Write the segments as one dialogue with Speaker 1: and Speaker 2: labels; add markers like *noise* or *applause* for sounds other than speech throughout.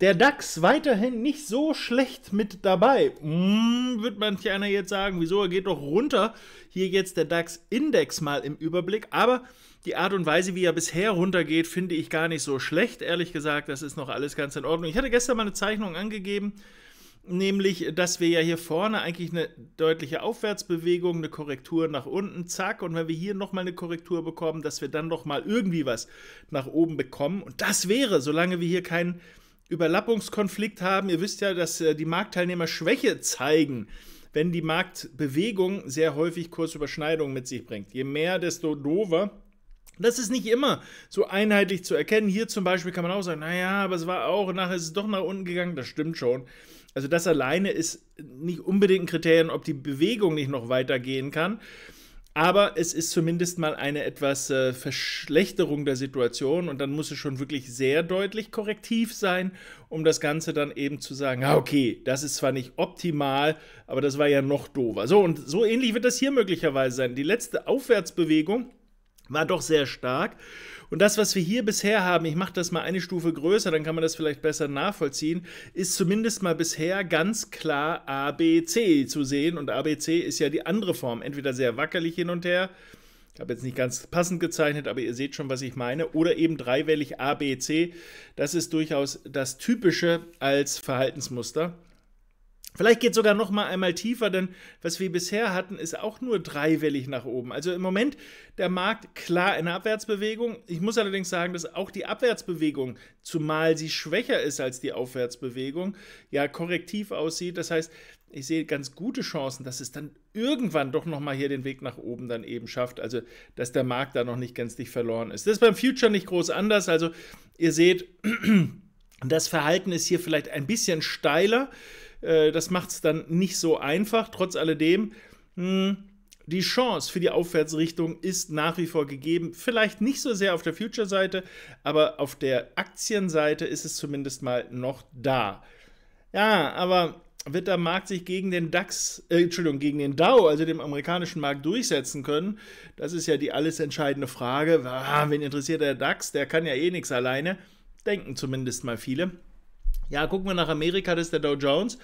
Speaker 1: Der DAX weiterhin nicht so schlecht mit dabei. Hm, wird manch einer jetzt sagen, wieso, er geht doch runter. Hier jetzt der DAX-Index mal im Überblick. Aber die Art und Weise, wie er bisher runtergeht, finde ich gar nicht so schlecht. Ehrlich gesagt, das ist noch alles ganz in Ordnung. Ich hatte gestern mal eine Zeichnung angegeben, nämlich, dass wir ja hier vorne eigentlich eine deutliche Aufwärtsbewegung, eine Korrektur nach unten, zack, und wenn wir hier nochmal eine Korrektur bekommen, dass wir dann nochmal irgendwie was nach oben bekommen. Und das wäre, solange wir hier keinen Überlappungskonflikt haben. Ihr wisst ja, dass äh, die Marktteilnehmer Schwäche zeigen, wenn die Marktbewegung sehr häufig Kursüberschneidungen mit sich bringt. Je mehr, desto dover. Das ist nicht immer so einheitlich zu erkennen. Hier zum Beispiel kann man auch sagen, naja, aber es war auch, nachher ist es doch nach unten gegangen. Das stimmt schon. Also das alleine ist nicht unbedingt ein Kriterium, ob die Bewegung nicht noch weitergehen kann. Aber es ist zumindest mal eine etwas äh, Verschlechterung der Situation und dann muss es schon wirklich sehr deutlich korrektiv sein, um das Ganze dann eben zu sagen, ah, okay, das ist zwar nicht optimal, aber das war ja noch doofer. So, und so ähnlich wird das hier möglicherweise sein. Die letzte Aufwärtsbewegung war doch sehr stark. Und das, was wir hier bisher haben, ich mache das mal eine Stufe größer, dann kann man das vielleicht besser nachvollziehen, ist zumindest mal bisher ganz klar ABC zu sehen. Und ABC ist ja die andere Form, entweder sehr wackelig hin und her, ich habe jetzt nicht ganz passend gezeichnet, aber ihr seht schon, was ich meine. Oder eben dreiwellig ABC. Das ist durchaus das Typische als Verhaltensmuster. Vielleicht geht es sogar noch mal einmal tiefer, denn was wir bisher hatten, ist auch nur dreiwellig nach oben. Also im Moment der Markt klar in Abwärtsbewegung. Ich muss allerdings sagen, dass auch die Abwärtsbewegung, zumal sie schwächer ist als die Aufwärtsbewegung, ja korrektiv aussieht. Das heißt, ich sehe ganz gute Chancen, dass es dann irgendwann doch noch mal hier den Weg nach oben dann eben schafft. Also, dass der Markt da noch nicht gänzlich verloren ist. Das ist beim Future nicht groß anders. Also, ihr seht, *clears throat* das Verhalten ist hier vielleicht ein bisschen steiler. Äh, das macht es dann nicht so einfach. Trotz alledem, hm, die Chance für die Aufwärtsrichtung ist nach wie vor gegeben. Vielleicht nicht so sehr auf der Future-Seite, aber auf der Aktienseite ist es zumindest mal noch da. Ja, aber wird der Markt sich gegen den DAX, äh, Entschuldigung, gegen den Dow, also dem amerikanischen Markt, durchsetzen können? Das ist ja die alles entscheidende Frage. Ah, wen interessiert der DAX? Der kann ja eh nichts alleine. Denken zumindest mal viele. Ja, gucken wir nach Amerika, das ist der Dow Jones.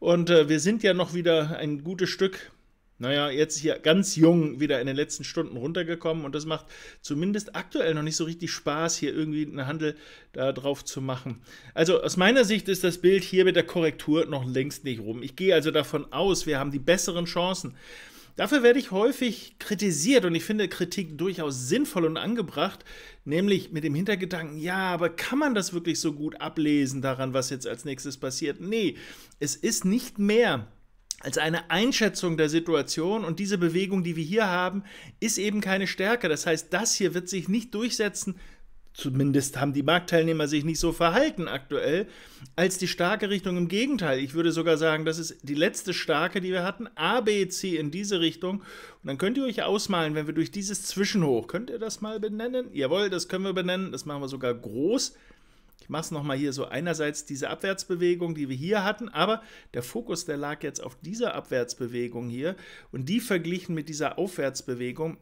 Speaker 1: Und äh, wir sind ja noch wieder ein gutes Stück, naja, jetzt hier ganz jung wieder in den letzten Stunden runtergekommen. Und das macht zumindest aktuell noch nicht so richtig Spaß, hier irgendwie einen Handel da drauf zu machen. Also aus meiner Sicht ist das Bild hier mit der Korrektur noch längst nicht rum. Ich gehe also davon aus, wir haben die besseren Chancen. Dafür werde ich häufig kritisiert und ich finde Kritik durchaus sinnvoll und angebracht, nämlich mit dem Hintergedanken, ja, aber kann man das wirklich so gut ablesen daran, was jetzt als nächstes passiert? Nee, es ist nicht mehr als eine Einschätzung der Situation und diese Bewegung, die wir hier haben, ist eben keine Stärke. Das heißt, das hier wird sich nicht durchsetzen, zumindest haben die Marktteilnehmer sich nicht so verhalten aktuell, als die starke Richtung. Im Gegenteil, ich würde sogar sagen, das ist die letzte starke, die wir hatten. A, B, C in diese Richtung. Und dann könnt ihr euch ausmalen, wenn wir durch dieses Zwischenhoch, könnt ihr das mal benennen? Jawohl, das können wir benennen. Das machen wir sogar groß. Ich mache es nochmal hier so einerseits diese Abwärtsbewegung, die wir hier hatten, aber der Fokus, der lag jetzt auf dieser Abwärtsbewegung hier und die verglichen mit dieser Aufwärtsbewegung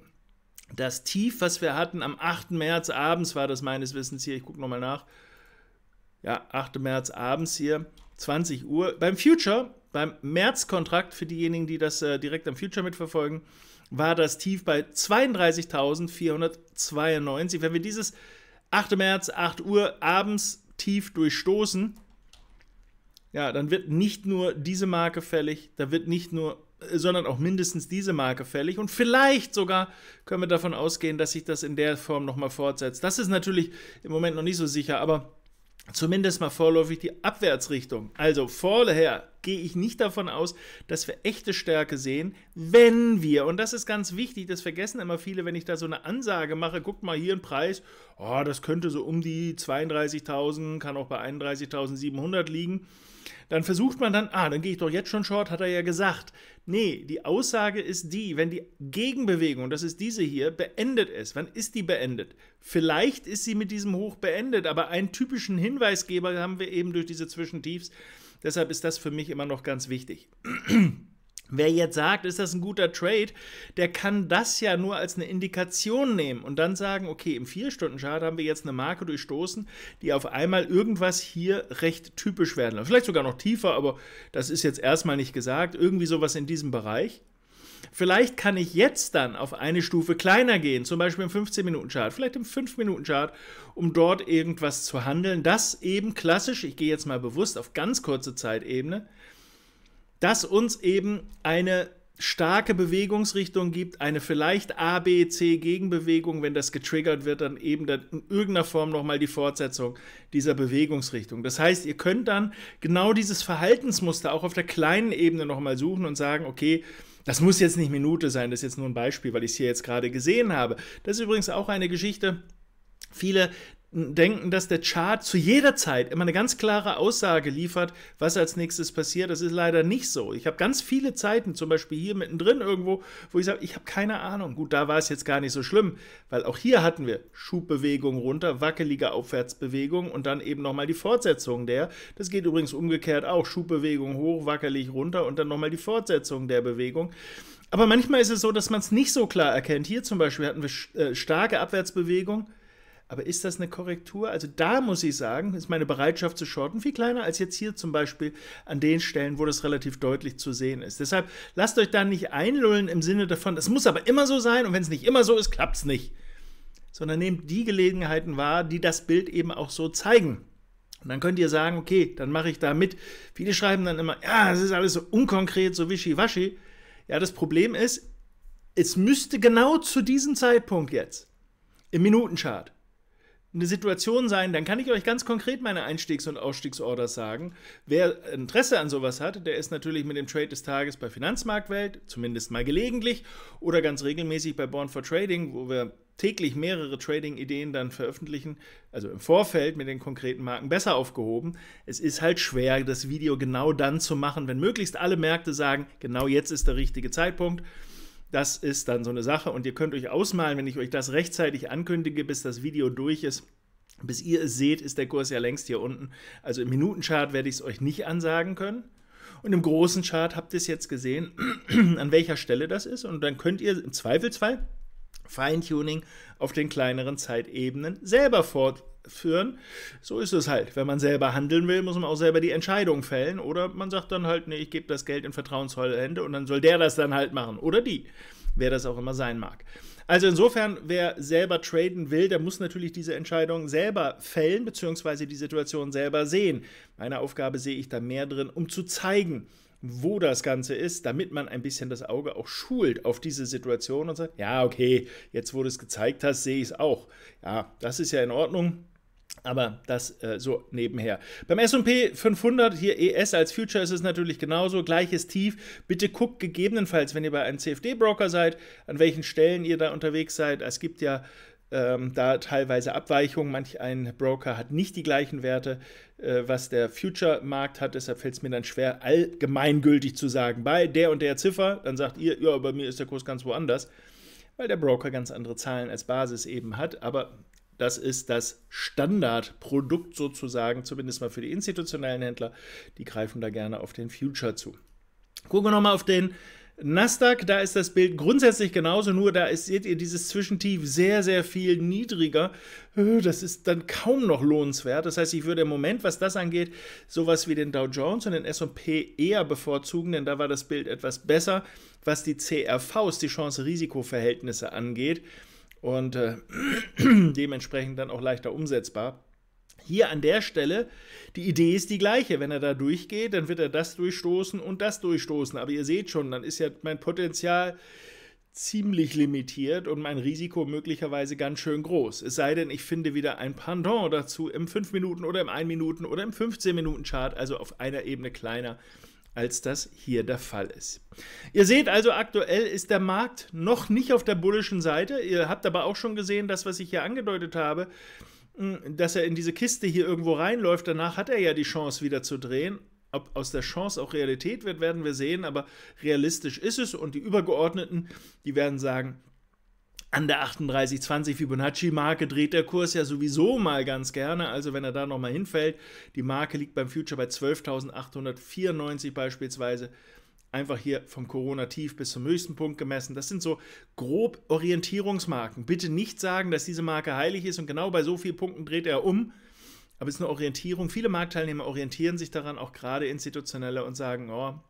Speaker 1: das Tief, was wir hatten am 8. März abends, war das meines Wissens hier, ich gucke nochmal nach. Ja, 8. März abends hier, 20 Uhr. Beim Future, beim März-Kontrakt, für diejenigen, die das äh, direkt am Future mitverfolgen, war das Tief bei 32.492. Wenn wir dieses 8. März, 8 Uhr abends tief durchstoßen, ja, dann wird nicht nur diese Marke fällig, da wird nicht nur sondern auch mindestens diese Marke fällig. Und vielleicht sogar können wir davon ausgehen, dass sich das in der Form nochmal fortsetzt. Das ist natürlich im Moment noch nicht so sicher, aber zumindest mal vorläufig die Abwärtsrichtung. Also vorher gehe ich nicht davon aus, dass wir echte Stärke sehen, wenn wir, und das ist ganz wichtig, das vergessen immer viele, wenn ich da so eine Ansage mache, guckt mal hier ein Preis, oh, das könnte so um die 32.000, kann auch bei 31.700 liegen dann versucht man dann, ah, dann gehe ich doch jetzt schon short, hat er ja gesagt. Nee, die Aussage ist die, wenn die Gegenbewegung, das ist diese hier, beendet ist. Wann ist die beendet? Vielleicht ist sie mit diesem Hoch beendet, aber einen typischen Hinweisgeber haben wir eben durch diese Zwischentiefs. Deshalb ist das für mich immer noch ganz wichtig. Wer jetzt sagt, ist das ein guter Trade, der kann das ja nur als eine Indikation nehmen und dann sagen, okay, im 4-Stunden-Chart haben wir jetzt eine Marke durchstoßen, die auf einmal irgendwas hier recht typisch werden. Vielleicht sogar noch tiefer, aber das ist jetzt erstmal nicht gesagt. Irgendwie sowas in diesem Bereich. Vielleicht kann ich jetzt dann auf eine Stufe kleiner gehen, zum Beispiel im 15-Minuten-Chart, vielleicht im 5-Minuten-Chart, um dort irgendwas zu handeln. Das eben klassisch, ich gehe jetzt mal bewusst auf ganz kurze Zeitebene, dass uns eben eine starke Bewegungsrichtung gibt, eine vielleicht A, B, C Gegenbewegung, wenn das getriggert wird, dann eben dann in irgendeiner Form nochmal die Fortsetzung dieser Bewegungsrichtung. Das heißt, ihr könnt dann genau dieses Verhaltensmuster auch auf der kleinen Ebene nochmal suchen und sagen, okay, das muss jetzt nicht Minute sein, das ist jetzt nur ein Beispiel, weil ich es hier jetzt gerade gesehen habe. Das ist übrigens auch eine Geschichte, Viele denken, dass der Chart zu jeder Zeit immer eine ganz klare Aussage liefert, was als nächstes passiert. Das ist leider nicht so. Ich habe ganz viele Zeiten, zum Beispiel hier mittendrin irgendwo, wo ich sage, ich habe keine Ahnung. Gut, da war es jetzt gar nicht so schlimm, weil auch hier hatten wir Schubbewegung runter, wackelige Aufwärtsbewegung und dann eben nochmal die Fortsetzung der. Das geht übrigens umgekehrt auch. Schubbewegung hoch, wackelig runter und dann nochmal die Fortsetzung der Bewegung. Aber manchmal ist es so, dass man es nicht so klar erkennt. Hier zum Beispiel hatten wir äh, starke Abwärtsbewegung aber ist das eine Korrektur? Also da muss ich sagen, ist meine Bereitschaft zu shorten viel kleiner als jetzt hier zum Beispiel an den Stellen, wo das relativ deutlich zu sehen ist. Deshalb lasst euch da nicht einlullen im Sinne davon, das muss aber immer so sein und wenn es nicht immer so ist, klappt es nicht. Sondern nehmt die Gelegenheiten wahr, die das Bild eben auch so zeigen. Und dann könnt ihr sagen, okay, dann mache ich da mit. Viele schreiben dann immer, ja, es ist alles so unkonkret, so wischiwaschi. Ja, das Problem ist, es müsste genau zu diesem Zeitpunkt jetzt im Minutenchart eine Situation sein, dann kann ich euch ganz konkret meine Einstiegs- und Ausstiegsorders sagen. Wer Interesse an sowas hat, der ist natürlich mit dem Trade des Tages bei Finanzmarktwelt, zumindest mal gelegentlich, oder ganz regelmäßig bei Born for Trading, wo wir täglich mehrere Trading-Ideen dann veröffentlichen, also im Vorfeld mit den konkreten Marken besser aufgehoben. Es ist halt schwer, das Video genau dann zu machen, wenn möglichst alle Märkte sagen, genau jetzt ist der richtige Zeitpunkt. Das ist dann so eine Sache und ihr könnt euch ausmalen, wenn ich euch das rechtzeitig ankündige, bis das Video durch ist. Bis ihr es seht, ist der Kurs ja längst hier unten. Also im Minutenchart werde ich es euch nicht ansagen können. Und im großen Chart habt ihr es jetzt gesehen, *clears throat* an welcher Stelle das ist. Und dann könnt ihr im Zweifelsfall Feintuning auf den kleineren Zeitebenen selber fortführen. So ist es halt. Wenn man selber handeln will, muss man auch selber die Entscheidung fällen. Oder man sagt dann halt, nee, ich gebe das Geld in vertrauensvolle Hände und dann soll der das dann halt machen. Oder die, wer das auch immer sein mag. Also insofern, wer selber traden will, der muss natürlich diese Entscheidung selber fällen, beziehungsweise die Situation selber sehen. Meine Aufgabe sehe ich da mehr drin, um zu zeigen, wo das Ganze ist, damit man ein bisschen das Auge auch schult auf diese Situation und sagt, ja, okay, jetzt wo du es gezeigt hast, sehe ich es auch. Ja, das ist ja in Ordnung. Aber das äh, so nebenher. Beim SP 500, hier ES als Future, ist es natürlich genauso. Gleiches Tief. Bitte guckt gegebenenfalls, wenn ihr bei einem CFD-Broker seid, an welchen Stellen ihr da unterwegs seid. Es gibt ja ähm, da teilweise Abweichungen. Manch ein Broker hat nicht die gleichen Werte, äh, was der Future-Markt hat. Deshalb fällt es mir dann schwer, allgemeingültig zu sagen, bei der und der Ziffer, dann sagt ihr, ja, bei mir ist der Kurs ganz woanders, weil der Broker ganz andere Zahlen als Basis eben hat. Aber das ist das Standardprodukt sozusagen, zumindest mal für die institutionellen Händler. Die greifen da gerne auf den Future zu. Gucken wir nochmal auf den Nasdaq, da ist das Bild grundsätzlich genauso, nur da ist, seht ihr dieses Zwischentief sehr, sehr viel niedriger. Äh, das ist dann kaum noch lohnenswert. Das heißt, ich würde im Moment, was das angeht, sowas wie den Dow Jones und den SP eher bevorzugen, denn da war das Bild etwas besser, was die CRVs, die Chance-Risiko-Verhältnisse angeht und äh, *clears throat* dementsprechend dann auch leichter umsetzbar. Hier an der Stelle, die Idee ist die gleiche. Wenn er da durchgeht, dann wird er das durchstoßen und das durchstoßen. Aber ihr seht schon, dann ist ja mein Potenzial ziemlich limitiert und mein Risiko möglicherweise ganz schön groß. Es sei denn, ich finde wieder ein Pendant dazu im 5 Minuten oder im 1 Minuten oder im 15 Minuten Chart, also auf einer Ebene kleiner als das hier der Fall ist. Ihr seht also, aktuell ist der Markt noch nicht auf der bullischen Seite. Ihr habt aber auch schon gesehen, das, was ich hier angedeutet habe, dass er in diese Kiste hier irgendwo reinläuft. Danach hat er ja die Chance wieder zu drehen. Ob aus der Chance auch Realität wird, werden wir sehen, aber realistisch ist es und die Übergeordneten, die werden sagen, an der 3820 Fibonacci-Marke dreht der Kurs ja sowieso mal ganz gerne. Also wenn er da nochmal hinfällt, die Marke liegt beim Future bei 12.894 beispielsweise. einfach hier vom Corona-Tief bis zum höchsten Punkt gemessen. Das sind so grob Orientierungsmarken. Bitte nicht sagen, dass diese Marke heilig ist und genau bei so vielen Punkten dreht er um. Aber es ist eine Orientierung. Viele Marktteilnehmer orientieren sich daran, auch gerade institutionelle, und sagen, oh,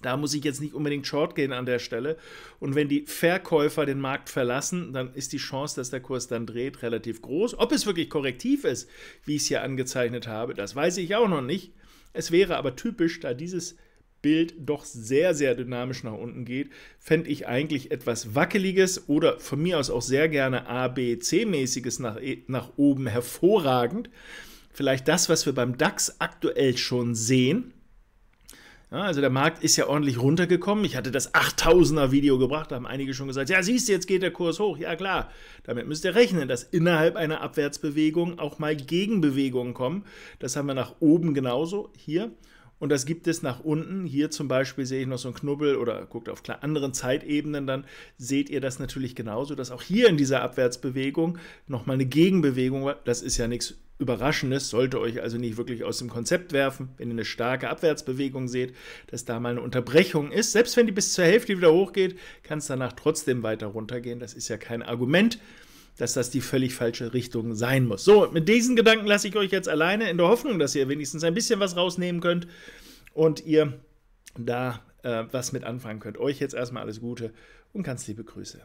Speaker 1: da muss ich jetzt nicht unbedingt short gehen an der Stelle. Und wenn die Verkäufer den Markt verlassen, dann ist die Chance, dass der Kurs dann dreht, relativ groß. Ob es wirklich korrektiv ist, wie ich es hier angezeichnet habe, das weiß ich auch noch nicht. Es wäre aber typisch, da dieses Bild doch sehr, sehr dynamisch nach unten geht, fände ich eigentlich etwas Wackeliges oder von mir aus auch sehr gerne A, B, C-mäßiges nach, e, nach oben hervorragend. Vielleicht das, was wir beim DAX aktuell schon sehen. Ja, also der Markt ist ja ordentlich runtergekommen. Ich hatte das 8000er Video gebracht, da haben einige schon gesagt, ja siehst du, jetzt geht der Kurs hoch. Ja klar, damit müsst ihr rechnen, dass innerhalb einer Abwärtsbewegung auch mal Gegenbewegungen kommen. Das haben wir nach oben genauso hier. Und das gibt es nach unten. Hier zum Beispiel sehe ich noch so einen Knubbel oder guckt auf anderen Zeitebenen, dann seht ihr das natürlich genauso, dass auch hier in dieser Abwärtsbewegung nochmal eine Gegenbewegung war. Das ist ja nichts Überraschendes, sollte euch also nicht wirklich aus dem Konzept werfen, wenn ihr eine starke Abwärtsbewegung seht, dass da mal eine Unterbrechung ist. Selbst wenn die bis zur Hälfte wieder hochgeht, kann es danach trotzdem weiter runtergehen. Das ist ja kein Argument dass das die völlig falsche Richtung sein muss. So, mit diesen Gedanken lasse ich euch jetzt alleine in der Hoffnung, dass ihr wenigstens ein bisschen was rausnehmen könnt und ihr da äh, was mit anfangen könnt. Euch jetzt erstmal alles Gute und ganz liebe Grüße.